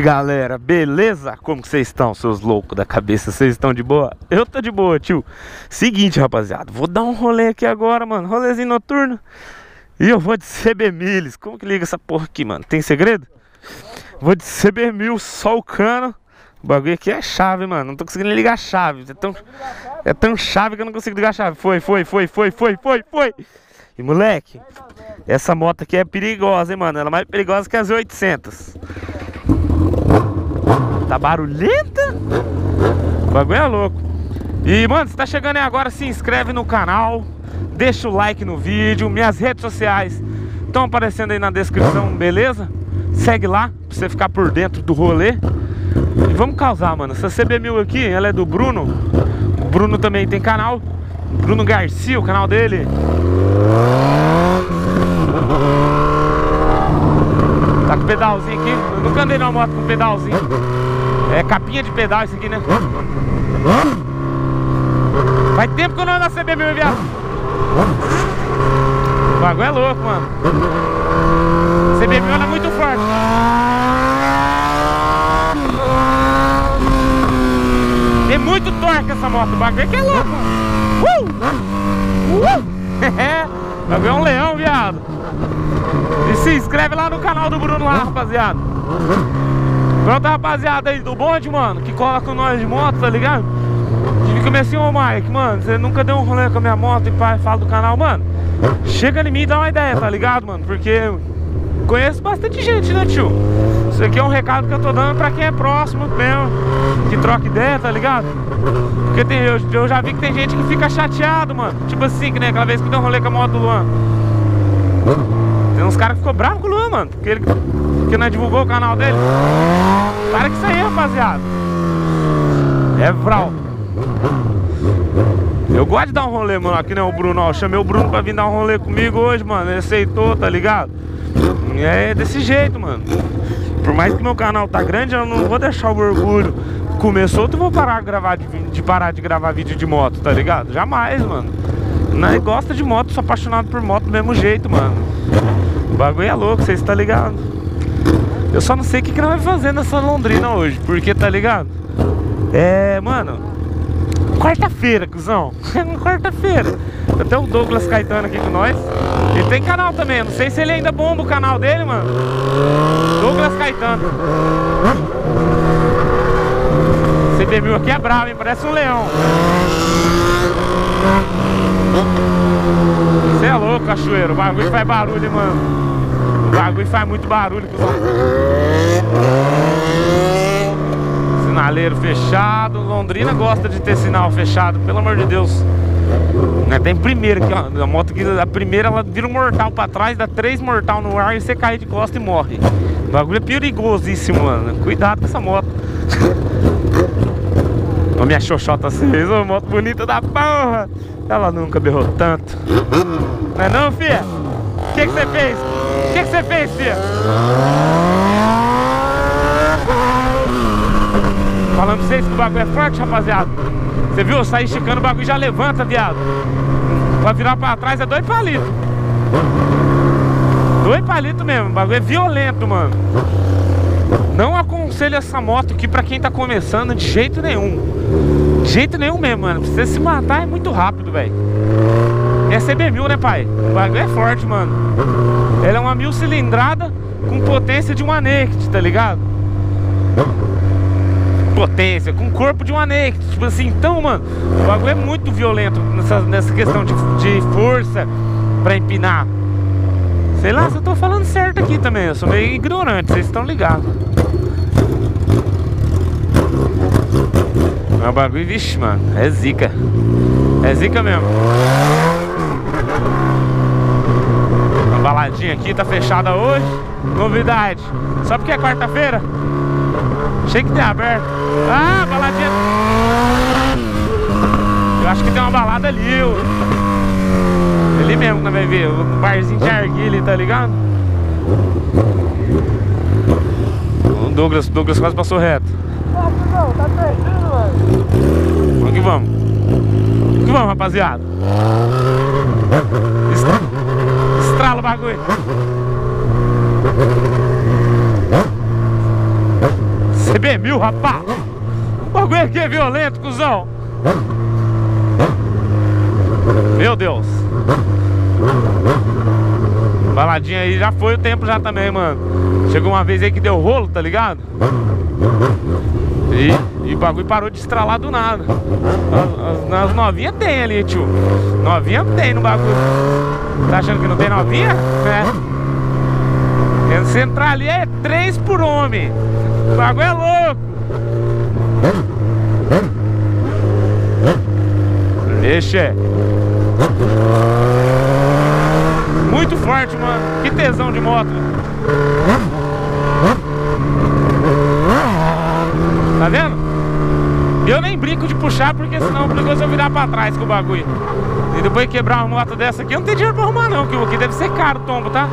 Galera, beleza? Como que vocês estão, seus loucos da cabeça? Vocês estão de boa? Eu tô de boa, tio. Seguinte, rapaziada, vou dar um rolê aqui agora, mano. Rolezinho noturno. E eu vou de CB Miles Como que liga essa porra aqui, mano? Tem segredo? Vou de CB Mil, só o cano. O bagulho aqui é chave, mano. Não tô conseguindo ligar a chave. É tão, é tão chave que eu não consigo ligar a chave. Foi, foi, foi, foi, foi, foi, foi. E moleque Essa moto aqui é perigosa, hein, mano? Ela é mais perigosa que as 800 Tá barulhenta? O bagulho é louco. E, mano, se tá chegando aí agora, se inscreve no canal. Deixa o like no vídeo. Minhas redes sociais estão aparecendo aí na descrição, beleza? Segue lá, pra você ficar por dentro do rolê. E vamos causar, mano. Essa CB1000 aqui, ela é do Bruno. O Bruno também tem canal. Bruno Garcia, o canal dele. Tá com pedalzinho aqui. Eu nunca andei numa moto com pedalzinho. É capinha de pedal isso aqui, né? Faz tempo que eu não ando na CB meu viado. O bagulho é louco, mano. CB meu é muito forte. Tem muito torque essa moto. O bagulho é que é louco, mano. Uh! Uh! o bagulho é um leão, viado. E se inscreve lá no canal do Bruno lá, rapaziada. Pronto, rapaziada aí do bonde, mano, que cola com nós de moto, tá ligado? E fica assim, ô Mike, mano, você nunca deu um rolê com a minha moto e pai, fala do canal, mano. Chega em mim e dá uma ideia, tá ligado, mano? Porque conheço bastante gente, né, tio? Isso aqui é um recado que eu tô dando pra quem é próximo mesmo, que troca ideia, tá ligado? Porque tem, eu, eu já vi que tem gente que fica chateado, mano. Tipo assim, que nem aquela vez que deu um rolê com a moto do Luan. Tem uns caras que ficou bravos com o Luan, mano. Porque ele porque não divulgou o canal dele. Para que isso aí, rapaziada. É Vral. Eu gosto de dar um rolê, mano. Aqui nem o Bruno, ó. Chamei o Bruno pra vir dar um rolê comigo hoje, mano. Ele aceitou, tá ligado? É desse jeito, mano. Por mais que meu canal tá grande, eu não vou deixar o orgulho. Começou, tu vou parar de, gravar de, de parar de gravar vídeo de moto, tá ligado? Jamais, mano. Nós gosta de moto, sou apaixonado por moto do mesmo jeito, mano. O bagulho é louco, vocês tá ligado? Eu só não sei o que, que nós vai fazer nessa Londrina hoje, porque tá ligado? É, mano, quarta-feira, cuzão. quarta-feira. Até o Douglas Caetano aqui com nós. Ele tem canal também, não sei se ele ainda bomba o canal dele, mano. Douglas Caetano. CB1000 aqui é bravo, hein? Parece um leão. Você é louco, cachoeiro. O bagulho faz barulho, mano. Bagulho faz muito barulho, Sinaleiro fechado. Londrina gosta de ter sinal fechado, pelo amor de Deus. Né, tem primeiro ó. A moto que a primeira ela vira um mortal pra trás, dá três mortal no ar e você cai de costa e morre. O bagulho é perigosíssimo, mano. Cuidado com essa moto. Ó, minha xoxota 6, ó, moto bonita da porra. Ela nunca berrou tanto. Não é não, filha? O que você fez? O que você fez? Falando pra vocês que o bagulho é forte, rapaziada. Você viu? Eu saí esticando, o bagulho já levanta, viado. Pra virar pra trás é dois palitos. Dois palitos mesmo, o bagulho é violento, mano. Não aconselho essa moto aqui pra quem tá começando de jeito nenhum. De jeito nenhum mesmo, mano. Pra você se matar é muito rápido, velho. É CB1000, né, pai? O bagulho é forte, mano. Ela é uma mil cilindrada com potência de uma Naked, tá ligado? Potência, com corpo de uma Naked. Tipo assim, então, mano, o bagulho é muito violento nessa, nessa questão de, de força pra empinar. Sei lá se eu tô falando certo aqui também. Eu sou meio ignorante, vocês estão ligados. É um bagulho, vixe, mano. É zica. É zica mesmo. A baladinha aqui tá fechada hoje. Novidade. Só porque é quarta-feira? Achei que tem aberto. Ah, baladinha. Eu acho que tem uma balada ali. Eu... Ali mesmo que vai ver. O barzinho de arguilha, tá ligado? O Douglas, Douglas quase passou reto. Tá perdido, mano. Vamos que vamos. Vamos que vamos, rapaziada. Estrala o bagulho. G1000, rapaz. O bagulho aqui é violento, cuzão. Meu Deus. Baladinha aí já foi o tempo já também, mano. Chegou uma vez aí que deu rolo, tá ligado? E, e o bagulho parou de estralar do nada. As, as, as novinhas tem ali, tio. Novinha tem no bagulho. Tá achando que não tem novinha? É. Se entrar ali é três por homem. O bagulho é louco. Deixa. Muito forte, mano. Que tesão de moto. Tá vendo? Eu nem brinco de puxar porque senão é perigoso eu virar pra trás com o bagulho. E depois quebrar uma moto dessa aqui, eu não tenho dinheiro pra arrumar não, que aqui deve ser caro o tombo, tá?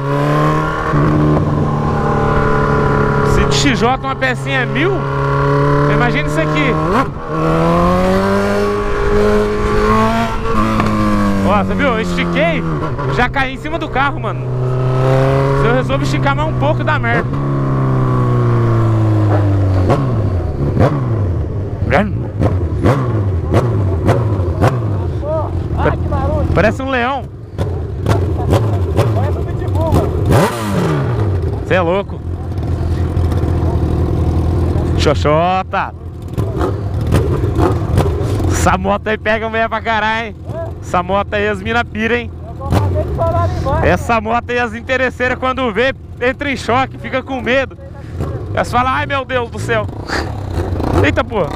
Se de XJ uma pecinha é mil, imagina isso aqui. Ó, você viu? Eu estiquei, já caí em cima do carro, mano. Se eu resolvo esticar mais um pouco, dá merda. Parece um leão. Parece um pitbull, mano. Você é louco. Xoxota. Essa moto aí pega mulher pra caralho, hein? Essa moto aí as mina pira, hein? Essa moto aí as interesseiras quando vê, entra em choque, fica com medo. Elas falam, ai meu Deus do céu. Eita porra.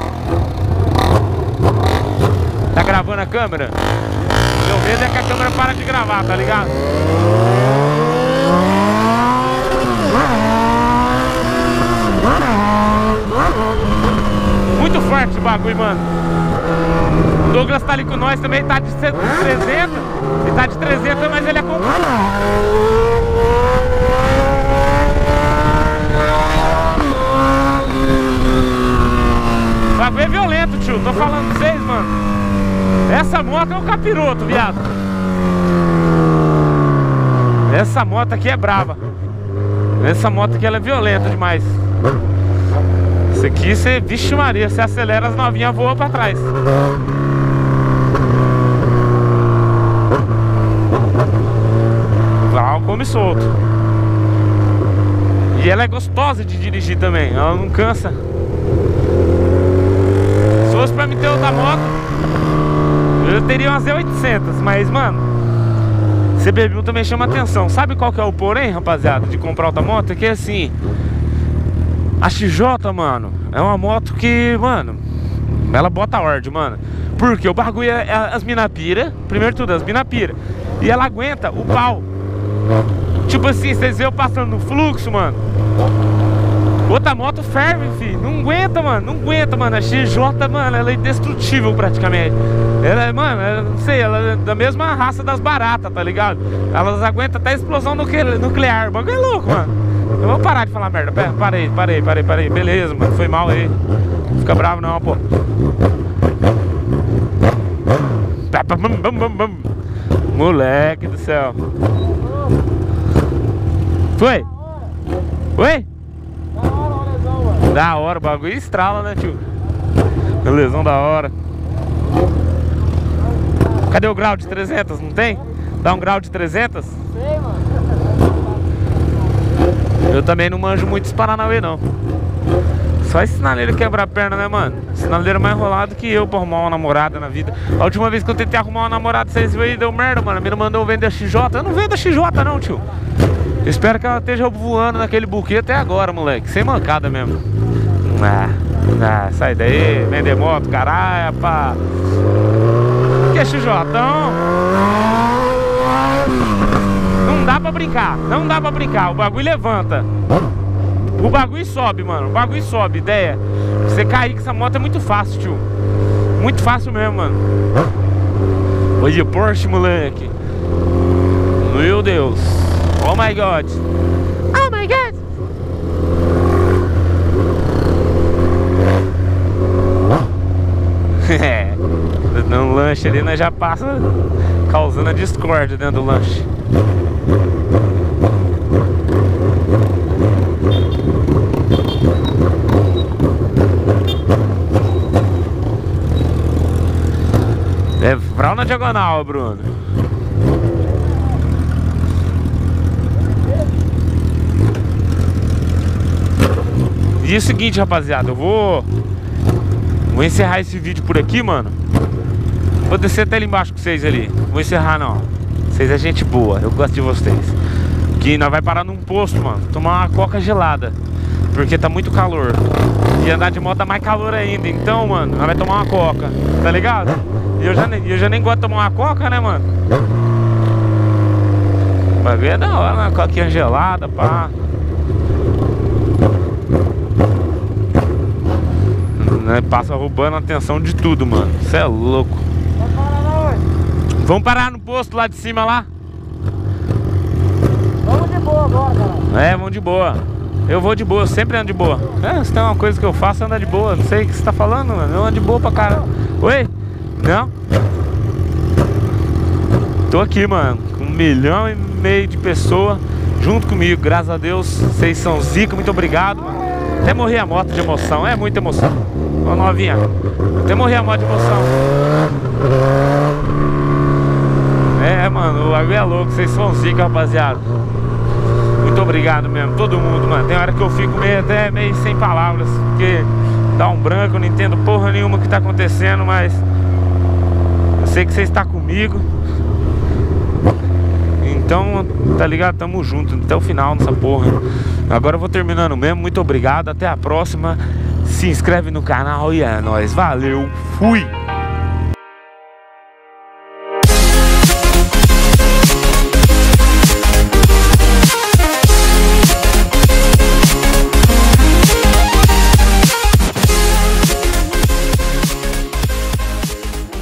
Tá gravando a câmera? Meu medo é que a câmera para de gravar, tá ligado? Muito forte o bagulho, mano. O Douglas tá ali com nós também, tá de 300. Ele tá de 300, mas ele acompanha. O bagulho é violento, tio. Tô falando pra vocês, mano. Essa moto é um capiroto, viado. Essa moto aqui é brava. Essa moto aqui ela é violenta demais. Isso aqui, você, vixe Maria, você acelera as novinhas voam pra trás. Val come solto. E ela é gostosa de dirigir também, ela não cansa. Se fosse pra me ter outra moto, eu teria umas Z800, mas mano, CB1000 também chama atenção. Sabe qual que é o porém, rapaziada, de comprar outra moto? É que assim, a XJ, mano, é uma moto que, mano, ela bota ordem, mano. Porque o bagulho é, é as mina pira, primeiro tudo, as mina pira. E ela aguenta o pau. Tipo assim, vocês veem eu passando no fluxo, mano. Outra moto ferve, filho. Não aguenta, mano. Não aguenta, mano. A XJ, mano, ela é indestrutível praticamente. Ela é, mano, não sei, ela é da mesma raça das baratas, tá ligado? Elas aguentam até explosão nucle- nuclear. O bagulho é louco, mano. Eu vou parar de falar merda. Pera, parei, parei, parei, parei. Beleza, mano. Foi mal aí. Fica bravo não, pô. Moleque do céu. Foi? Oi? Da hora, o lesão, mano. Da hora, o bagulho estrala, né, tio? Lesão da hora. Cadê o grau de 300? Não tem? Dá um grau de 300? Sei, mano. Eu também não manjo muito esse Paranauê, não. Só esse sinaleiro quebrar a perna, né, mano? Sinaleiro mais enrolado que eu pra arrumar uma namorada na vida. A última vez que eu tentei arrumar uma namorada, vocês viram aí, deu merda, mano. A mina mandou vender a XJ. Eu não vendo a XJ, não, tio. Espero que ela esteja voando naquele buquê até agora, moleque. Sem mancada mesmo. Ah, ah, sai daí, vender moto, caralho, pá. Que é XJ? Não dá pra brincar, não dá pra brincar. O bagulho levanta. O bagulho sobe, mano. O bagulho sobe, ideia. Você cair com essa moto é muito fácil, tio. Muito fácil mesmo, mano. Olha, Porsche, moleque. Meu Deus. Oh my god! Oh my god! Dando lanche ali, nós já passa causando a discórdia dentro do lanche. É, vral na diagonal, Bruno. E é o seguinte, rapaziada, eu vou Vou encerrar esse vídeo por aqui, mano. Vou descer até ali embaixo com vocês ali. Vou encerrar não. Vocês é gente boa, eu gosto de vocês. Que nós vai parar num posto, mano Tomar uma coca gelada. Porque tá muito calor. E andar de moto dá mais calor ainda. Então, mano, nós vai tomar uma coca Tá ligado? E eu já, eu já nem gosto de tomar uma coca, né, mano? O bagulho é da hora, uma coquinha gelada, pá né? Passa roubando a atenção de tudo, mano. Você é louco. Vamos parar no posto lá de cima lá? Vamos de boa agora, cara. É, vamos de boa. Eu vou de boa, eu sempre ando de boa. É, se tem uma coisa que eu faço, andar de boa. Não sei o que você tá falando, mano. Eu ando de boa pra caramba. Oi? Não? Tô aqui, mano, com um milhão e meio de pessoas junto comigo. Graças a Deus, vocês são zica. Muito obrigado, mano. Até morri a moto de emoção, é muita emoção. Ô novinha, até morri a moto de emoção. É, mano, o bagulho é louco, vocês são zica, rapaziada. Muito obrigado mesmo, todo mundo, mano. Tem hora que eu fico meio até meio sem palavras, porque dá um branco, não entendo porra nenhuma que tá acontecendo, mas eu sei que você está comigo. Então, tá ligado? Tamo junto até o final nessa porra. Agora eu vou terminando mesmo. Muito obrigado. Até a próxima. Se inscreve no canal e é nóis. Valeu. Fui.